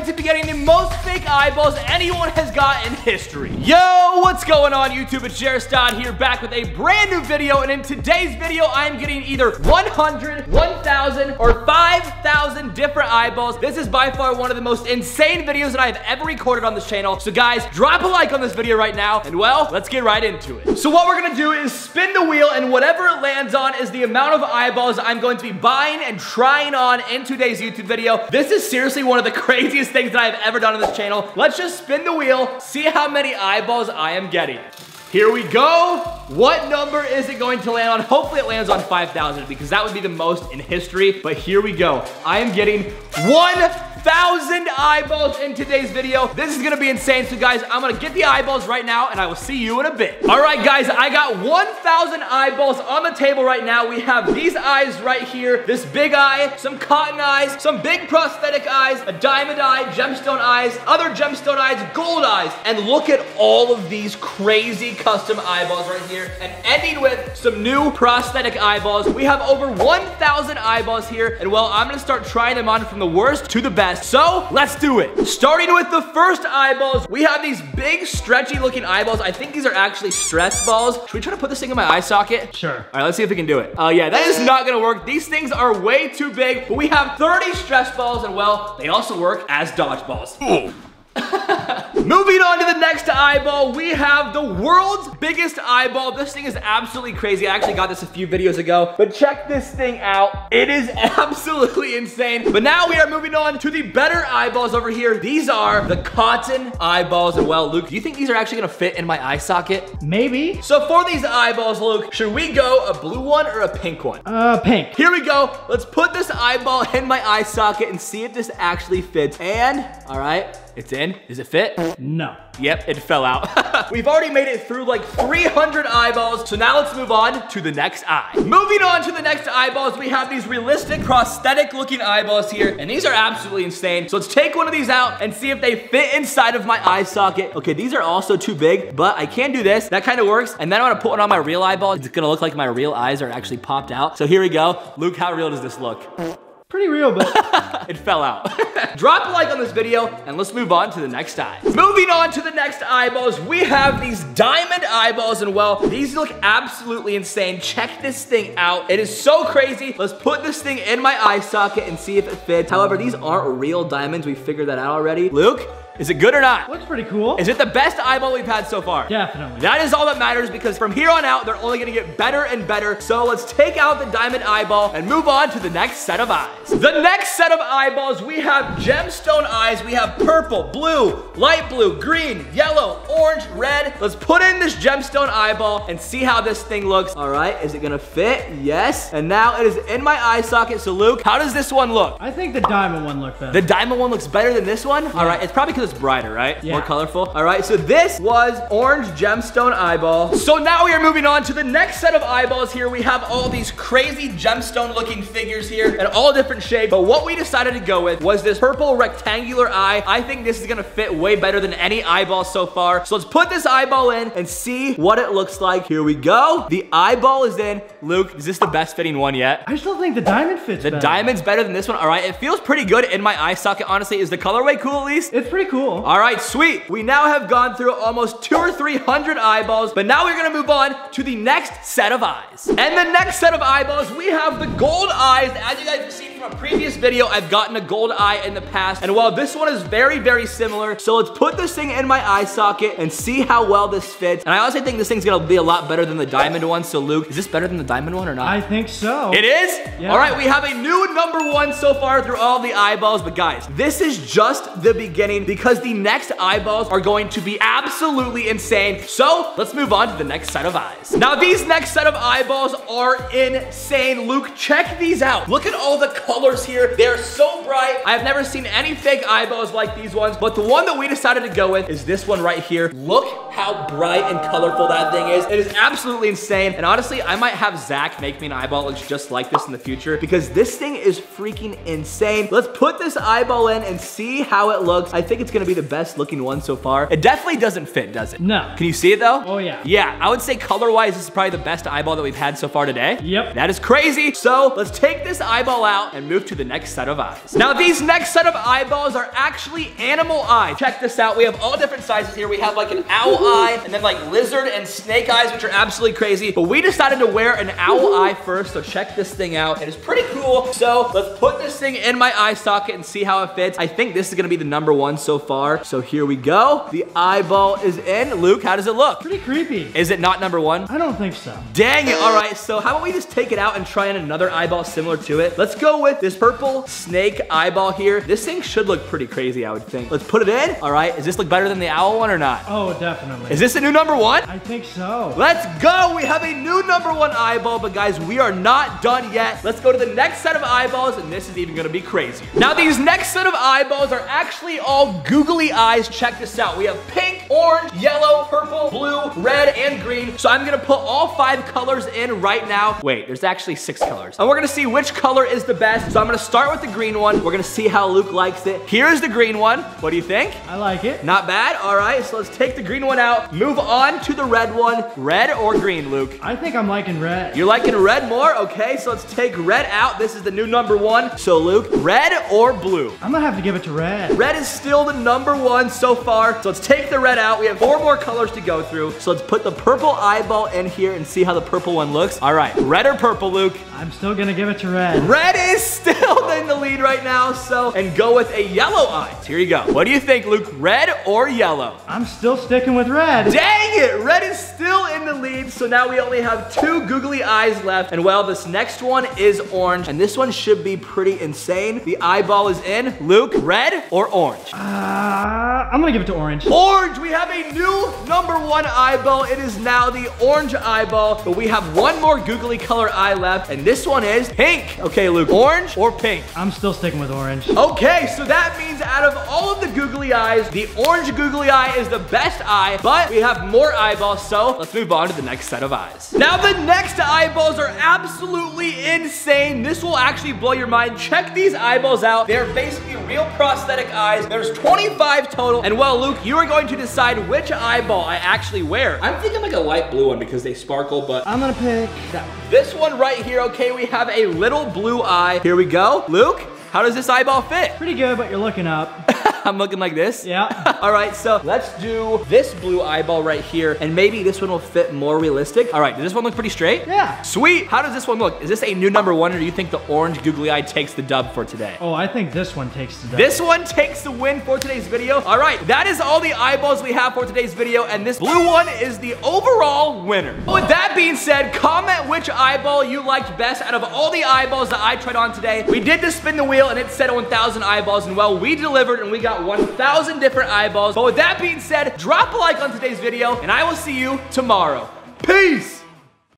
going to be getting the most fake eyeballs anyone has got in history. Yo, what's going on YouTube? It's Jarrett Stod here back with a brand new video. And in today's video, I'm getting either 100, 1,000, or 5,000 different eyeballs. This is by far one of the most insane videos that I've ever recorded on this channel. So guys, drop a like on this video right now. And well, let's get right into it. So what we're gonna do is spin the wheel and whatever it lands on is the amount of eyeballs I'm going to be buying and trying on in today's YouTube video. This is seriously one of the craziest things that I've ever done on this channel. Let's just spin the wheel, see how many eyeballs I am getting. Here we go. What number is it going to land on? Hopefully it lands on 5,000 because that would be the most in history. But here we go. I am getting one thousand eyeballs in today's video. This is gonna be insane. So guys, I'm gonna get the eyeballs right now and I will see you in a bit. All right, guys, I got 1,000 eyeballs on the table right now. We have these eyes right here, this big eye, some cotton eyes, some big prosthetic eyes, a diamond eye, gemstone eyes, other gemstone eyes, gold eyes. And look at all of these crazy custom eyeballs right here. And ending with some new prosthetic eyeballs. We have over 1,000 eyeballs here. And well, I'm gonna start trying them on from the worst to the best best. So let's do it. Starting with the first eyeballs, we have these big stretchy looking eyeballs. I think these are actually stress balls. Should we try to put this thing in my eye socket? Sure. All right, let's see if we can do it. Oh uh, yeah, that is not gonna work. These things are way too big, but we have 30 stress balls and well, they also work as dodgeballs. Moving on to the next eyeball, we have the world's biggest eyeball. This thing is absolutely crazy. I actually got this a few videos ago, but check this thing out. It is absolutely insane. But now we are moving on to the better eyeballs over here. These are the cotton eyeballs. And well, Luke, do you think these are actually gonna fit in my eye socket? Maybe. So for these eyeballs, Luke, should we go a blue one or a pink one? Uh, pink. Here we go. Let's put this eyeball in my eye socket and see if this actually fits. And, all right, it's in. Does it fit? No. Yep, it fell out. We've already made it through like 300 eyeballs, so now let's move on to the next eye. Moving on to the next eyeballs, we have these realistic prosthetic looking eyeballs here, and these are absolutely insane. So let's take one of these out and see if they fit inside of my eye socket. Okay, these are also too big, but I can do this. That kind of works. And then I'm gonna put one on my real eyeball. It's gonna look like my real eyes are actually popped out. So here we go. Luke, how real does this look? Pretty real, but it fell out. Drop a like on this video and let's move on to the next eye. Moving on to the next eyeballs, we have these diamond eyeballs and well, these look absolutely insane. Check this thing out. It is so crazy. Let's put this thing in my eye socket and see if it fits. However, these aren't real diamonds. We figured that out already. Luke, is it good or not? Looks pretty cool. Is it the best eyeball we've had so far? Definitely. That is all that matters because from here on out, they're only gonna get better and better. So let's take out the diamond eyeball and move on to the next set of eyes. The next set of eyeballs, we have gemstone eyes. We have purple, blue, light blue, green, yellow, orange, red. Let's put in this gemstone eyeball and see how this thing looks. All right, is it gonna fit? Yes. And now it is in my eye socket. So Luke, how does this one look? I think the diamond one looked better. The diamond one looks better than this one? Yeah. All right, it's probably because it's brighter, right? Yeah. More colorful. All right, so this was orange gemstone eyeball. So now we are moving on to the next set of eyeballs here. We have all these crazy gemstone looking figures here and all different shapes. But what we decided to go with was this purple rectangular eye. I think this is gonna fit way better than any eyeball so far. So let's put this eyeball in and see what it looks like. Here we go. The eyeball is in. Luke, is this the best fitting one yet? I still think the diamond fits The better. diamond's better than this one. All right, it feels pretty good in my eye socket, honestly. Is the colorway cool at least? It's pretty cool. All right, sweet. We now have gone through almost two or 300 eyeballs, but now we're gonna move on to the next set of eyes. And the next set of eyeballs, we have the gold eyes. As you guys have seen from a previous video, I've gotten a gold eye in the past, and while this one is very, very similar, so let's put this thing in my eye socket and see how well this fits. And I honestly think this thing's gonna be a lot better than the diamond one, so Luke, is this better than the diamond one or not? I think so. It is? Yeah. All right, we have a new number one so far through all the eyeballs, but guys, this is just the beginning because the next eyeballs are going to be absolutely insane. So let's move on to the next set of eyes. Now these next set of eyeballs are insane. Luke, check these out. Look at all the colors here. They're so bright. I have never seen any fake eyeballs like these ones, but the one that we decided to go with is this one right here. Look how bright and colorful that thing is. It is absolutely insane. And honestly, I might have Zach make me an eyeball that looks just like this in the future because this thing is freaking insane. Let's put this eyeball in and see how it looks. I think it's gonna be the best looking one so far. It definitely doesn't fit, does it? No. Can you see it though? Oh, yeah. Yeah, I would say color-wise, this is probably the best eyeball that we've had so far today. Yep. That is crazy. So let's take this eyeball out and move to the next set of eyes. Now, these next set of eyeballs are actually animal eyes. Check this out. We have all different sizes here. We have like an owl eye and then like lizard and snake eyes, which are absolutely crazy. But we decided to wear an owl eye first, so check this thing out. It is pretty cool. So let's put this thing in my eye socket and see how it fits. I think this is gonna be the number one so far. So here we go. The eyeball is in. Luke, how does it look? Pretty creepy. Is it not number one? I don't think so. Dang it. All right, so how about we just take it out and try in another eyeball similar to it? Let's go with this purple snake eyeball here. This thing should look pretty crazy, I would think. Let's put it in. All right, does this look better than the owl one or not? Oh, definitely. Is this a new number one? I think so. Let's go. We have a new number one eyeball, but guys, we are not done yet. Let's go to the next set of eyeballs, and this is even gonna be crazy. Now, these next set of eyeballs are actually all googly eyes. Check this out. We have pink, orange, yellow, purple, blue, red, and green. So I'm gonna put all five colors in right now. Wait, there's actually six colors. And we're gonna see which color is the best. So I'm gonna start with the green one. We're gonna see how Luke likes it. Here's the green one. What do you think? I like it. Not bad. All right, so let's take the green one out. Move on to the red one. Red or green, Luke? I think I'm liking red. You're liking red more? Okay, so let's take red out. This is the new number one. So Luke, red or blue? I'm gonna have to give it to red. Red is still the number one so far. So let's take the red out. We have four more colors to go through. So let's put the purple eyeball in here and see how the purple one looks. All right, red or purple, Luke? I'm still gonna give it to red. Red is still in the lead right now, so, and go with a yellow eye. Here you go. What do you think, Luke? Red or yellow? I'm still sticking with red. Dang it! Red is still in the lead, so now we only have two googly eyes left. And well, this next one is orange, and this one should be pretty insane. The eyeball is in. Luke, red or orange? Uh, I'm gonna give it to orange. Orange! We have a new number one eyeball. It is now the orange eyeball, but we have one more googly color eye left, and this one is pink. Okay, Luke, orange or pink? I'm still sticking with orange. Okay, so that means out of all of the googly eyes, the orange googly eye is the best eye, but we have more eyeballs, so let's move on to the next set of eyes. Now, the next eyeballs are absolutely insane. This will actually blow your mind. Check these eyeballs out. They're basically real prosthetic eyes. There's 25 total, and well, Luke, you are going to decide which eyeball I actually wear. I'm thinking like a light blue one because they sparkle, but I'm gonna pick that one. this one right here, okay, we have a little blue eye. Here we go. Luke, how does this eyeball fit? Pretty good, but you're looking up. I'm looking like this. Yeah. All right, so let's do this blue eyeball right here, and maybe this one will fit more realistic. All right, does this one look pretty straight? Yeah. Sweet. How does this one look? Is this a new number one, or do you think the orange googly eye takes the dub for today? Oh, I think this one takes the dub. This one takes the win for today's video. All right, that is all the eyeballs we have for today's video, and this blue one is the overall winner. With that being said, comment which eyeball you liked best out of all the eyeballs that I tried on today. We did the spin the wheel, and it said 1,000 eyeballs, and well, we delivered, and we got 1,000 different eyeballs. But with that being said, drop a like on today's video, and I will see you tomorrow. Peace!